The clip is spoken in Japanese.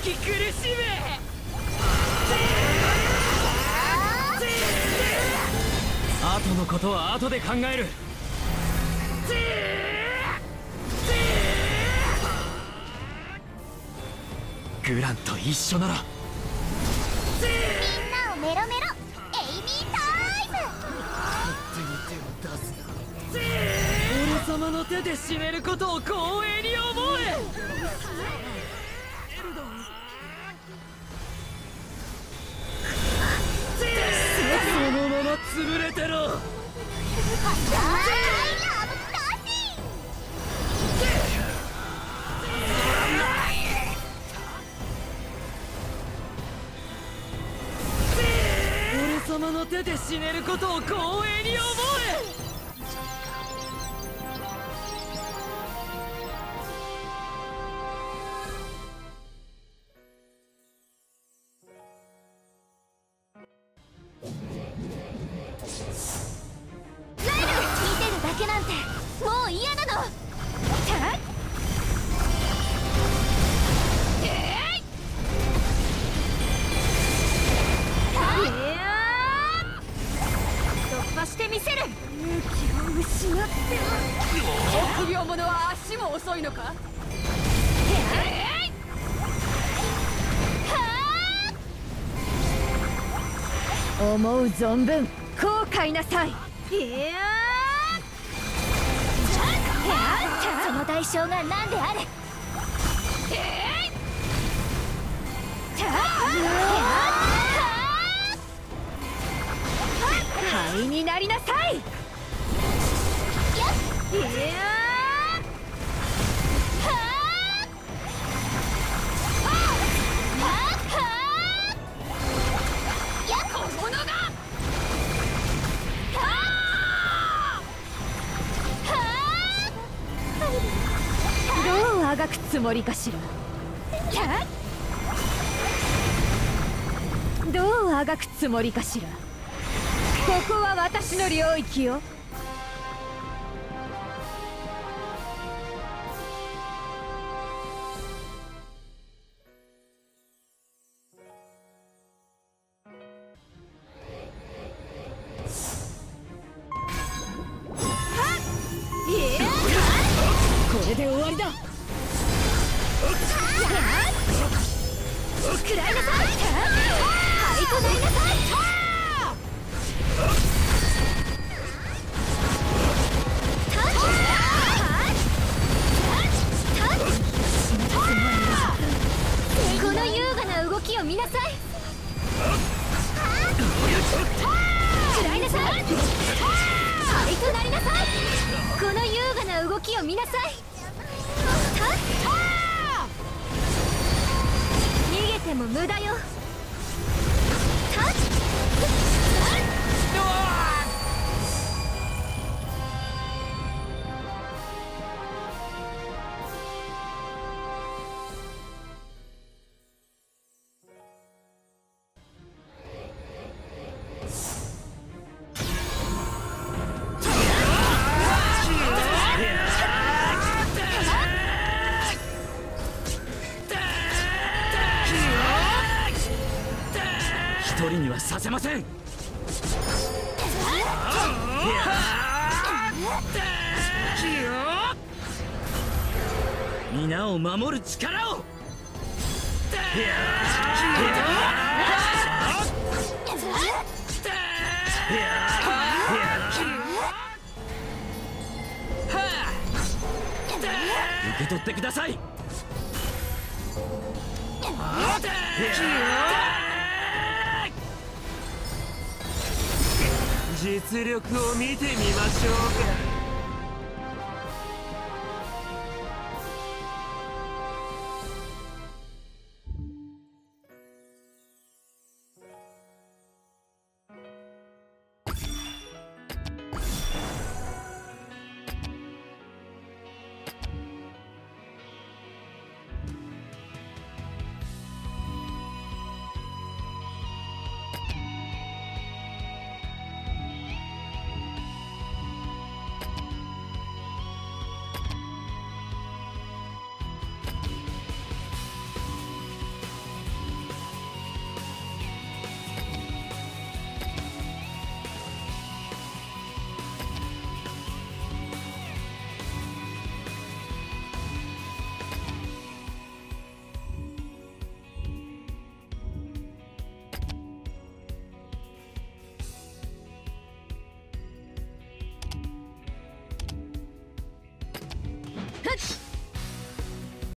き苦しめ。後のことは後で考える。グランと一緒なら。みんなをメロメロ。エイミータイム。俺様の手で締めることを光栄に思え潰れてろ俺様の手で死ねることを光栄に思え。もう嫌なの。してみせる。勇気を失って。は臆病者は足も遅いのか？えいは思う存分後悔なさい。いや対象が何であれ。灰あがくつもりかしら。どうあがくつもりかしら。ここは私の領域よ。これで終わりだこの優雅な動きを見なさい食らいなさいはいとなりなさいこの優雅な動きを見なさい無駄よ。人にはさせません。皆を守る力を。受け取って。ください実力を見てみましょうか。